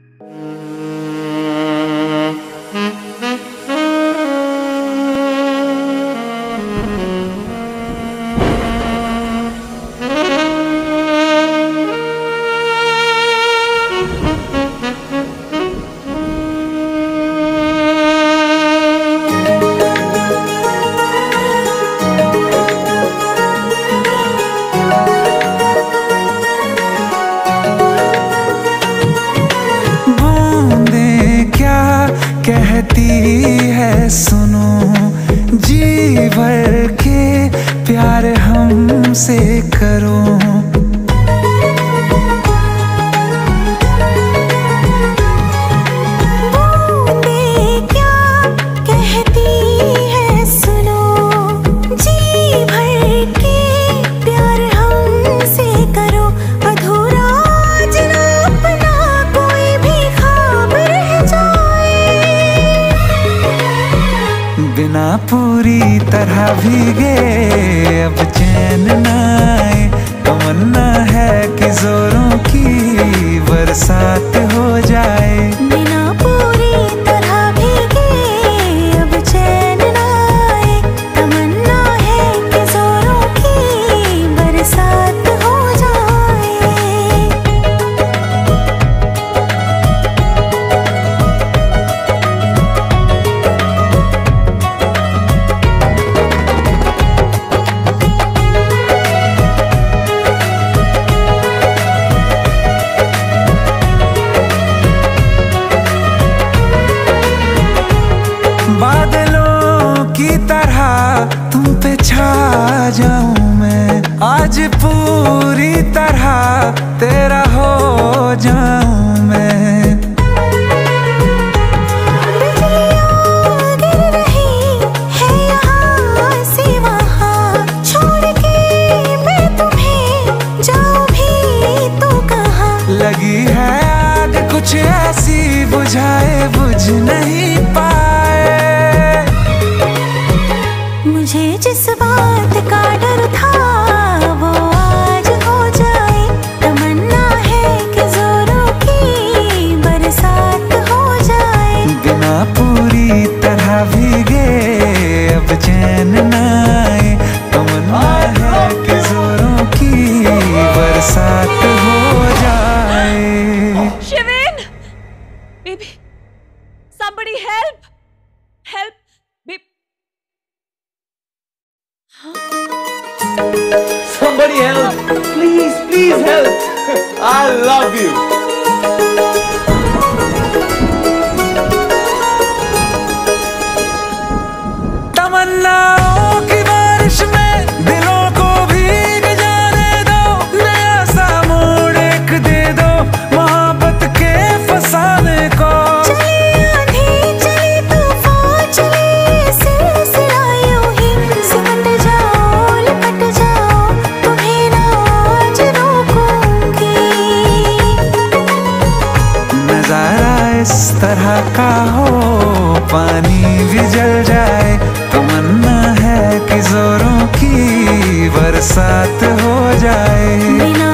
Mm-hmm. कहती है सुनो जी भर के प्यार हमसे करो। बुरी तरह भीगे। अब की तरह तुम पे छा जाऊँ मैं। आज पूरी तरह तेरा हो जाऊँ। somebody help. Please, please help. I love you. Tamanna पानी भी जल जाए तमन्ना है कि जोरों की बरसात हो जाए।